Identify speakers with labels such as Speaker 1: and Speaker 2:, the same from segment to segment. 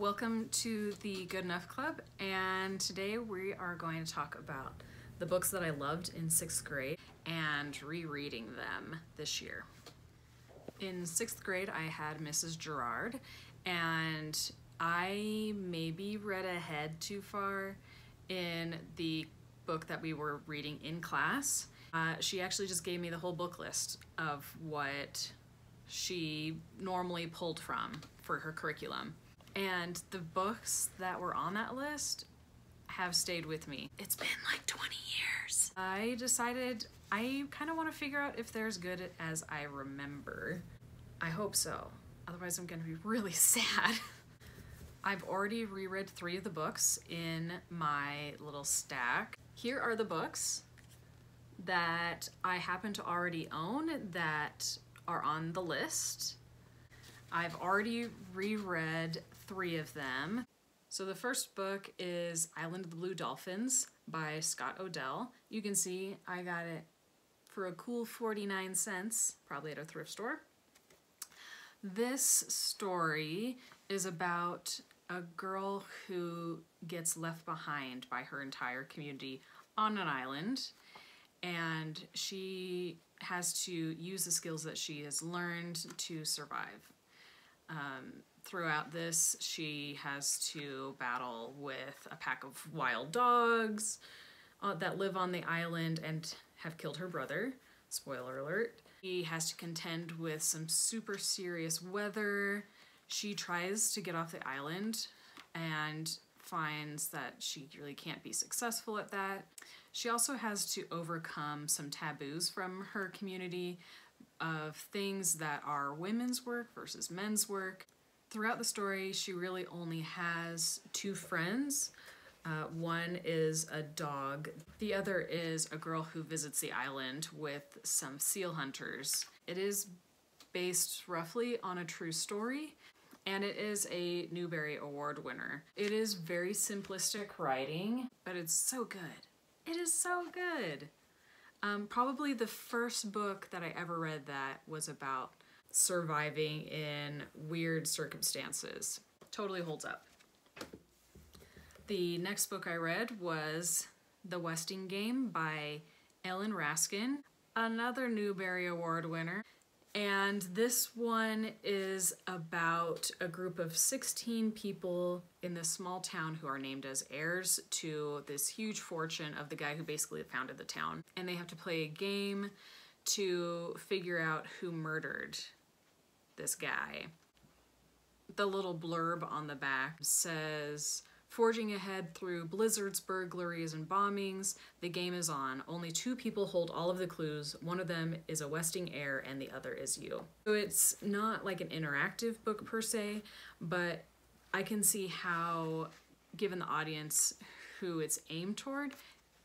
Speaker 1: Welcome to the Good Enough Club, and today we are going to talk about the books that I loved in sixth grade and rereading them this year. In sixth grade, I had Mrs. Gerard, and I maybe read ahead too far in the book that we were reading in class. Uh, she actually just gave me the whole book list of what she normally pulled from for her curriculum. And the books that were on that list have stayed with me. It's been like 20 years. I decided I kind of want to figure out if they're as good as I remember. I hope so. Otherwise, I'm going to be really sad. I've already reread three of the books in my little stack. Here are the books that I happen to already own that are on the list. I've already reread three of them. So the first book is Island of the Blue Dolphins by Scott O'Dell. You can see I got it for a cool 49 cents, probably at a thrift store. This story is about a girl who gets left behind by her entire community on an island and she has to use the skills that she has learned to survive. Um, throughout this, she has to battle with a pack of wild dogs uh, that live on the island and have killed her brother. Spoiler alert. She has to contend with some super serious weather. She tries to get off the island and finds that she really can't be successful at that. She also has to overcome some taboos from her community of things that are women's work versus men's work. Throughout the story, she really only has two friends. Uh, one is a dog, the other is a girl who visits the island with some seal hunters. It is based roughly on a true story, and it is a Newbery Award winner. It is very simplistic writing, but it's so good. It is so good. Um, probably the first book that I ever read that was about surviving in weird circumstances. Totally holds up. The next book I read was The Westing Game by Ellen Raskin, another Newbery Award winner. And this one is about a group of 16 people in this small town who are named as heirs to this huge fortune of the guy who basically founded the town. And they have to play a game to figure out who murdered this guy. The little blurb on the back says, Forging ahead through blizzards, burglaries, and bombings, the game is on. Only two people hold all of the clues. One of them is a Westing heir, and the other is you. So it's not like an interactive book per se, but I can see how, given the audience who it's aimed toward,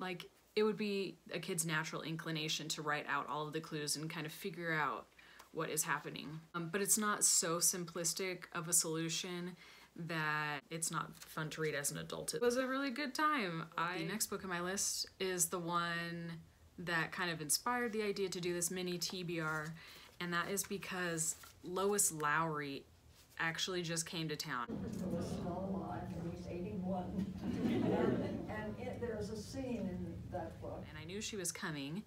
Speaker 1: like it would be a kid's natural inclination to write out all of the clues and kind of figure out what is happening. Um, but it's not so simplistic of a solution that it's not fun to read as an adult. It was a really good time. I, the next book on my list is the one that kind of inspired the idea to do this mini TBR, and that is because Lois Lowry actually just came to town.
Speaker 2: was still alive, and he's 81. and and it, there's a scene in that book.
Speaker 1: And I knew she was coming,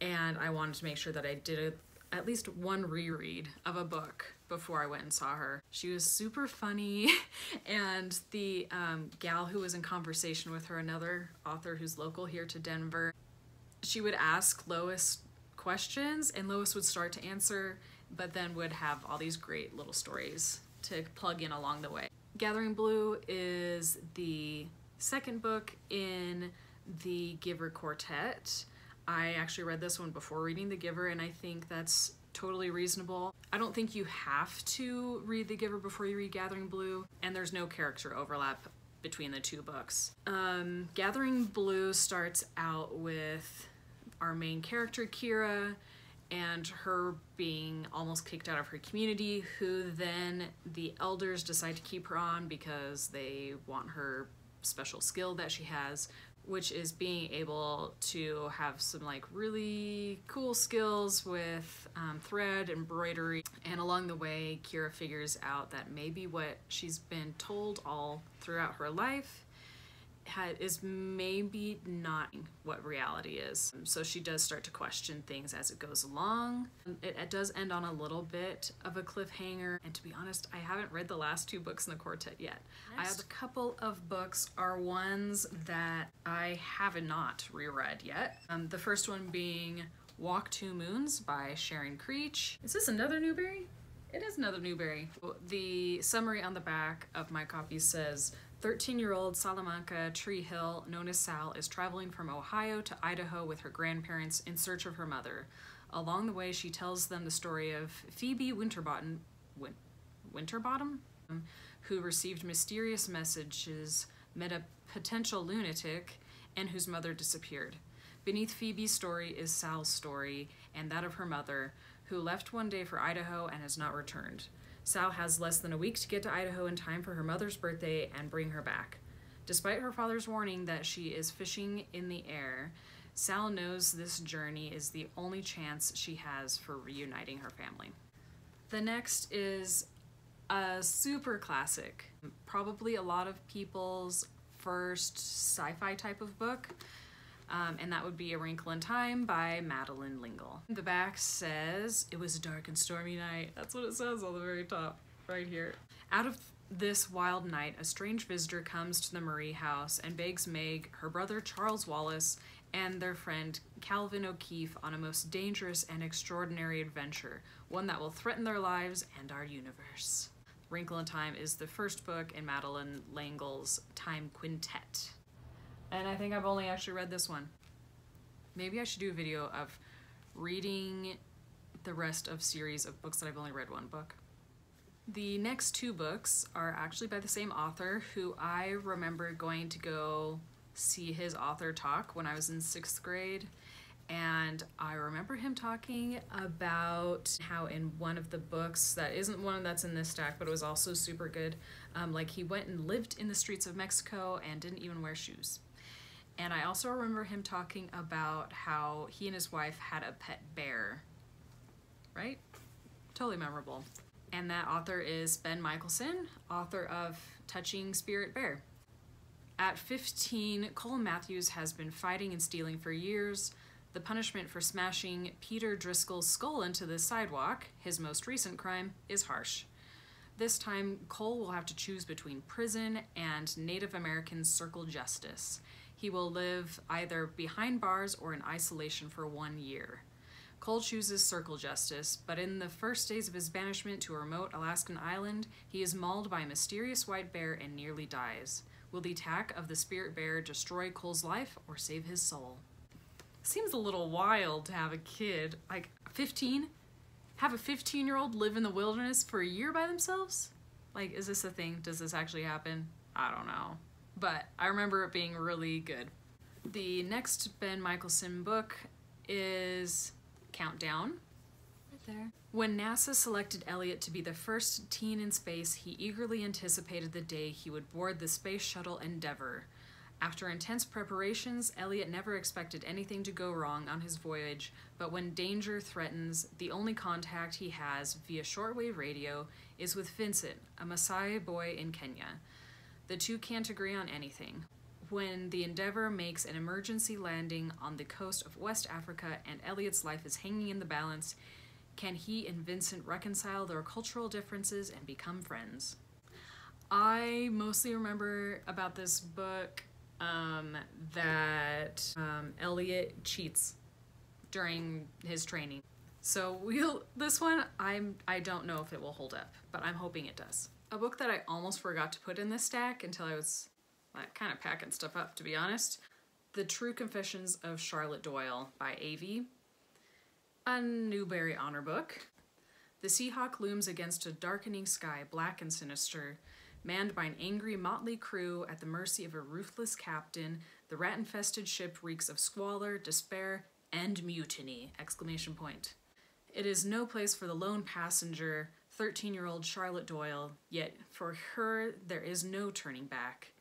Speaker 1: and I wanted to make sure that I did a at least one reread of a book before I went and saw her. She was super funny, and the um, gal who was in conversation with her, another author who's local here to Denver, she would ask Lois questions, and Lois would start to answer, but then would have all these great little stories to plug in along the way. Gathering Blue is the second book in the Giver Quartet. I actually read this one before reading The Giver, and I think that's totally reasonable. I don't think you have to read The Giver before you read Gathering Blue, and there's no character overlap between the two books. Um, Gathering Blue starts out with our main character, Kira, and her being almost kicked out of her community, who then the elders decide to keep her on because they want her special skill that she has which is being able to have some like really cool skills with um, thread embroidery and along the way kira figures out that maybe what she's been told all throughout her life is maybe not what reality is. So she does start to question things as it goes along. It, it, does end on a little bit of a cliffhanger. And to be honest, I haven't read the last two books in the quartet yet. I have a couple of books are ones that I have not reread yet. Um, the first one being Walk Two Moons by Sharon Creech. Is this another Newbery? It is another Newbery. The summary on the back of my copy says 13 year old Salamanca Tree Hill, known as Sal, is traveling from Ohio to Idaho with her grandparents in search of her mother. Along the way, she tells them the story of Phoebe Winterbottom, Win- Winterbottom, who received mysterious messages, met a potential lunatic, and whose mother disappeared. Beneath Phoebe's story is Sal's story and that of her mother, who left one day for Idaho and has not returned. Sal has less than a week to get to Idaho in time for her mother's birthday and bring her back. Despite her father's warning that she is fishing in the air, Sal knows this journey is the only chance she has for reuniting her family. The next is a super classic, probably a lot of people's first sci fi type of book um, and that would be A Wrinkle in Time by Madeleine L'Engle. The back says, It was a dark and stormy night. That's what it says on the very top, right here. Out of this wild night, a strange visitor comes to the Murry house and begs Meg, her brother Charles Wallace, and their friend Calvin O'Keefe on a most dangerous and extraordinary adventure, one that will threaten their lives and our universe. Wrinkle in Time is the first book in Madeleine L'Engle's Time Quintet and I think I've only actually read this one. Maybe I should do a video of reading the rest of series of books that I've only read one book. The next two books are actually by the same author who I remember going to go see his author talk when I was in sixth grade. And I remember him talking about how in one of the books that isn't one that's in this stack, but it was also super good, um, like he went and lived in the streets of Mexico and didn't even wear shoes. And I also remember him talking about how he and his wife had a pet bear. Right? Totally memorable. And that author is Ben Mikaelsen, author of Touching Spirit Bear. At 15, Cole Matthews has been fighting and stealing for years. The punishment for smashing Peter Driscoll's skull into the sidewalk, his most recent crime, is harsh. This time, Cole will have to choose between prison and Native American circle justice he will live either behind bars or in isolation for one year. Cole chooses circle justice, but in the first days of his banishment to a remote Alaskan island, he is mauled by a mysterious white bear and nearly dies. Will the attack of the spirit bear destroy Cole's life or save his soul? Seems a little wild to have a kid, like 15, have a 15 year old live in the wilderness for a year by themselves? Like, is this a thing? Does this actually happen? I don't know but I remember it being really good. The next Ben Mikaelsen book is Countdown. Right there. When NASA selected Elliot to be the first teen in space, he eagerly anticipated the day he would board the Space Shuttle Endeavour. After intense preparations, Elliot never expected anything to go wrong on his voyage, but when danger threatens, the only contact he has via shortwave radio is with Vincent, a Maasai boy in Kenya. The two can't agree on anything. When the Endeavour makes an emergency landing on the coast of West Africa and Elliot's life is hanging in the balance, can he and Vincent reconcile their cultural differences and become friends? I mostly remember about this book um, that um, Elliot cheats during his training. So we'll this one I'm I don't know if it will hold up, but I'm hoping it does a book that I almost forgot to put in this stack until I was like, kind of packing stuff up, to be honest. The True Confessions of Charlotte Doyle by Avi. A Newbery Honor book. The Seahawk looms against a darkening sky, black and sinister. Manned by an angry motley crew at the mercy of a ruthless captain, the rat-infested ship reeks of squalor, despair, and mutiny! Exclamation point. It is no place for the lone passenger, 13 year old Charlotte Doyle, yet for her there is no turning back.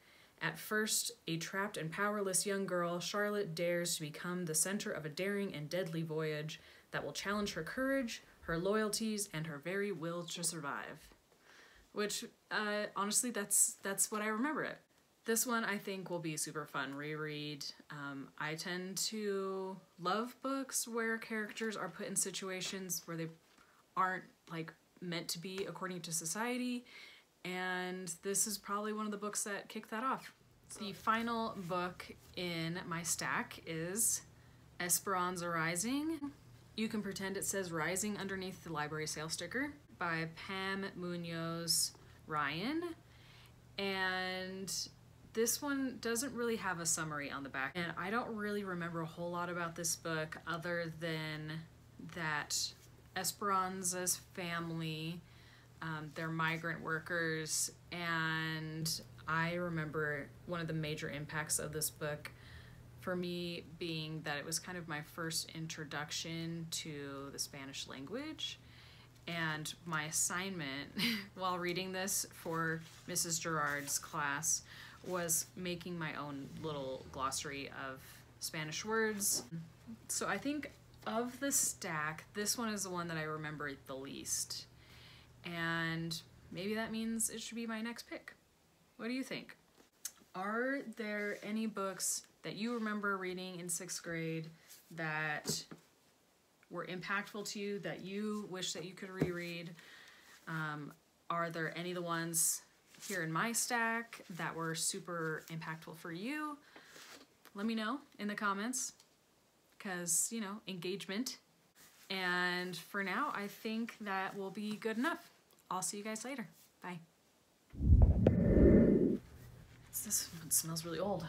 Speaker 1: At first, a trapped and powerless young girl, Charlotte dares to become the center of a daring and deadly voyage that will challenge her courage, her loyalties, and her very will to survive. Which, uh, honestly, that's that's what I remember it. This one I think will be super fun reread. Um, I tend to love books where characters are put in situations where they aren't like meant to be according to society, and this is probably one of the books that kicked that off. The final book in my stack is Esperanza Rising. You can pretend it says Rising underneath the library sale sticker by Pam Munoz Ryan. And this one doesn't really have a summary on the back. And I don't really remember a whole lot about this book other than that Esperanza's family, um, they're migrant workers, and I remember one of the major impacts of this book for me being that it was kind of my first introduction to the Spanish language. And my assignment while reading this for Mrs. Gerard's class was making my own little glossary of Spanish words. So I think of the stack, this one is the one that I remember the least. And maybe that means it should be my next pick. What do you think? Are there any books that you remember reading in sixth grade that were impactful to you that you wish that you could reread? Um, are there any of the ones here in my stack that were super impactful for you? Let me know in the comments because, you know, engagement. And for now, I think that will be good enough. I'll see you guys later. Bye. This one smells really old.